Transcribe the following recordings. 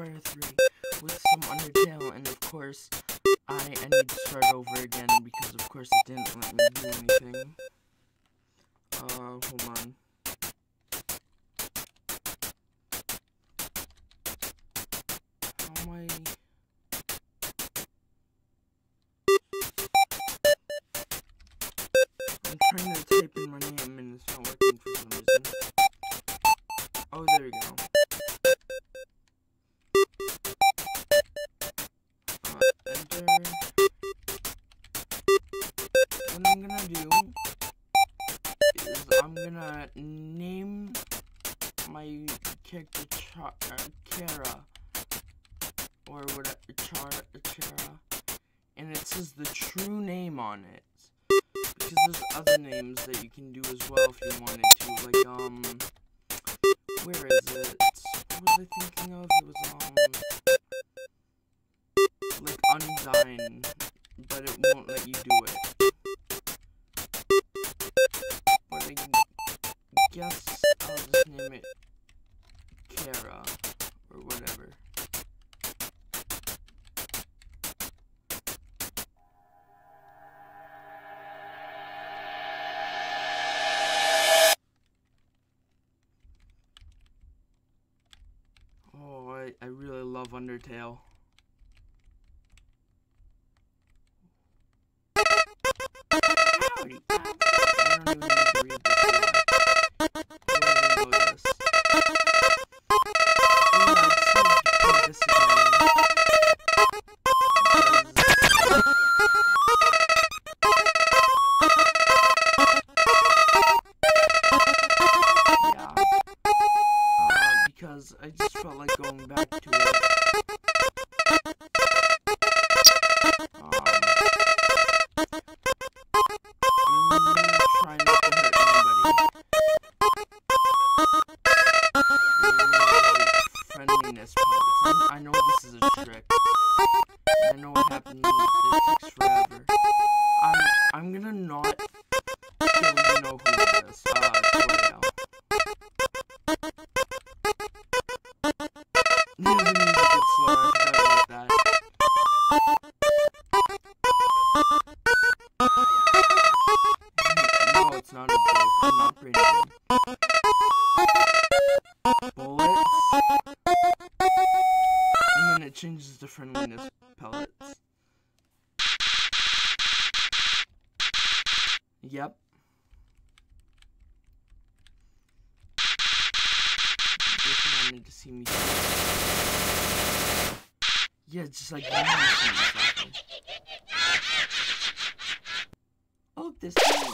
Fighter 3 with some Undertale, and of course, I, I need to start over again because of course it didn't let me do anything. Uh, hold on. I thinking of? It was, um, like Undyne, but it won't let you do it. tail. because I just felt like going back to it. Um, does not to see me. Yeah, just like. Oh, this. Thing.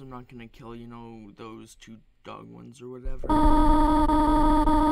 I'm not gonna kill, you know, those two dog ones or whatever. Uh,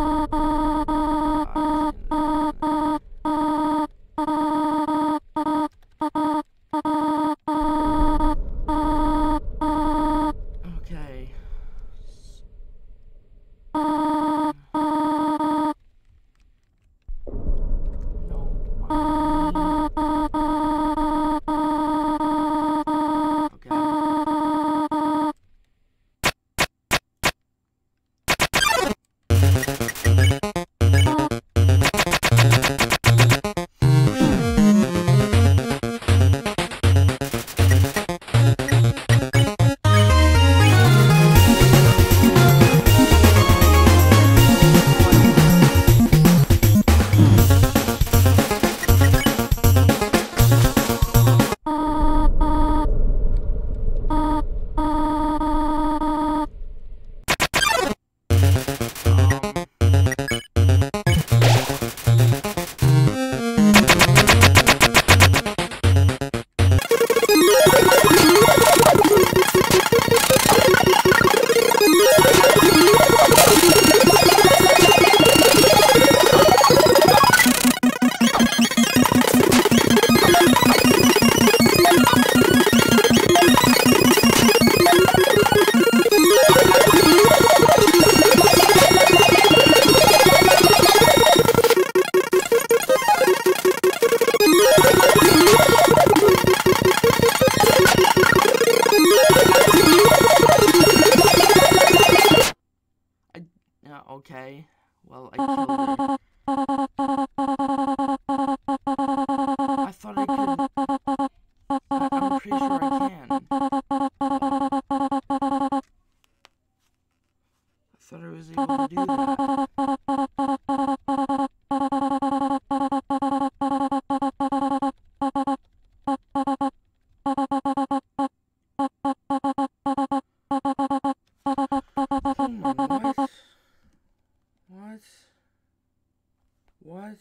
What?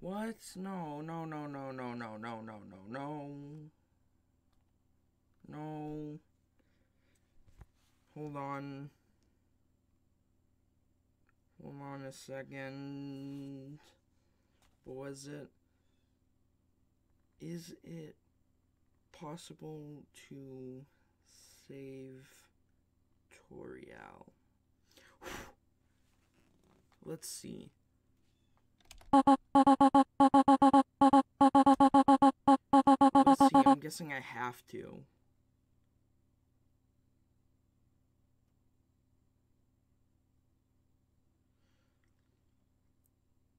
What? No, no, no, no, no, no, no, no, no, no. No. Hold on. Hold on a second. Was it? Is it possible to save Toriel? Let's see. Let's see, I'm guessing I have to.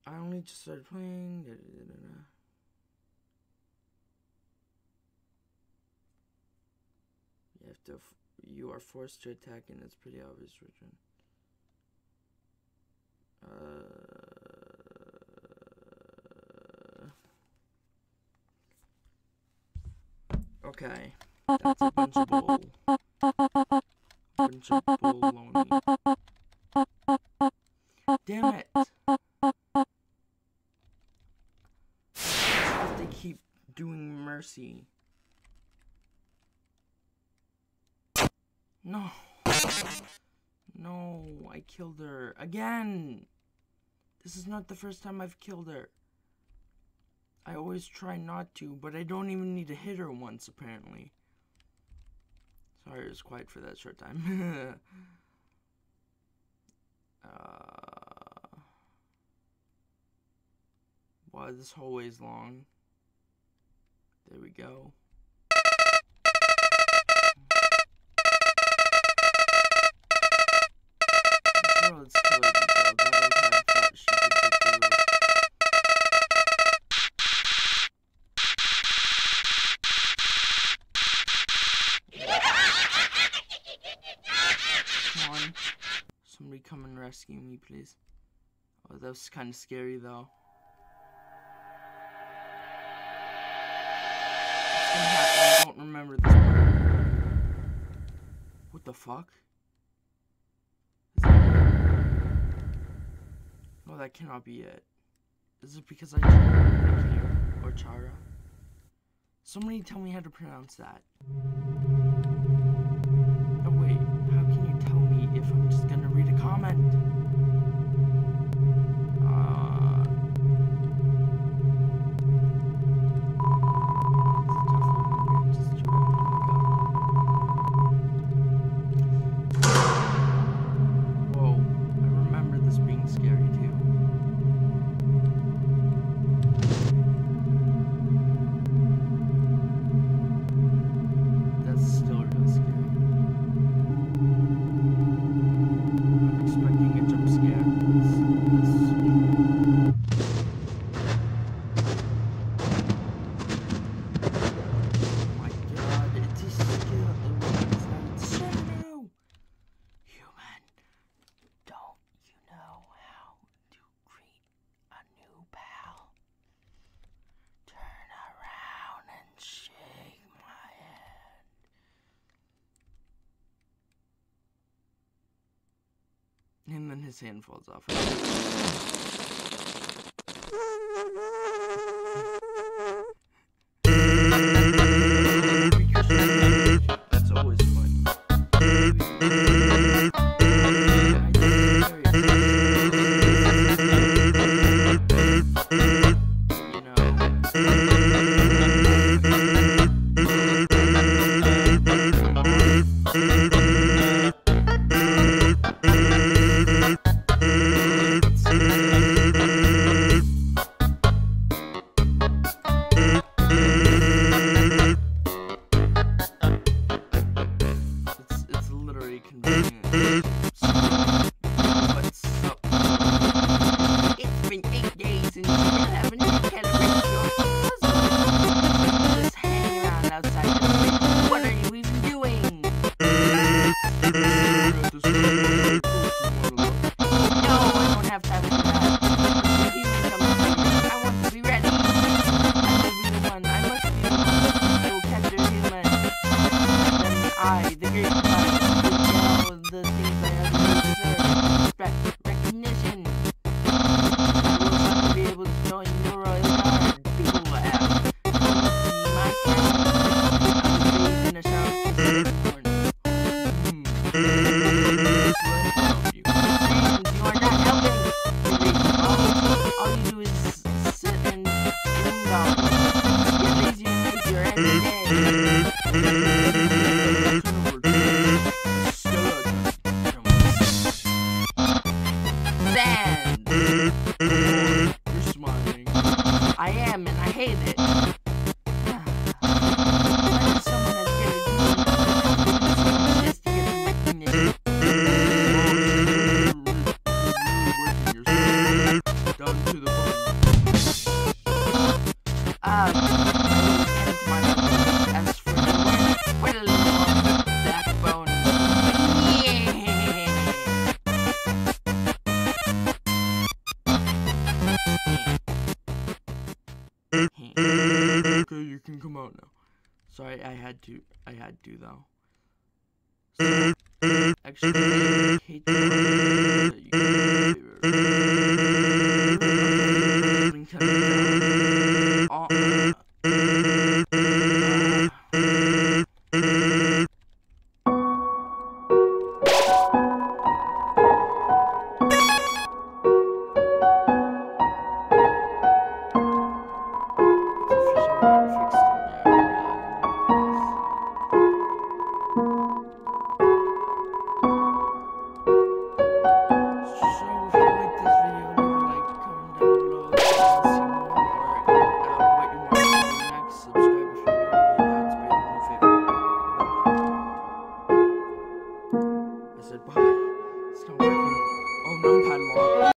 I only just started playing. da, da, da. You have to. You are forced to attack, and it's pretty obvious which Okay. That's a bunch of bull. Bunch of. Damn it! They keep doing mercy. No. No, I killed her. Again! This is not the first time I've killed her always try not to, but I don't even need to hit her once, apparently. Sorry, it was quiet for that short time. uh, this hallway is long. There we go. was kind of scary though. I don't remember this part. What the fuck? No, that cannot be it. Is it because I can't or Chara? Somebody tell me how to pronounce that. Oh wait, how can you tell me if I'm just gonna read a comment? his hand falls off. Oh no! Sorry, I had to. I had to though. So, actually,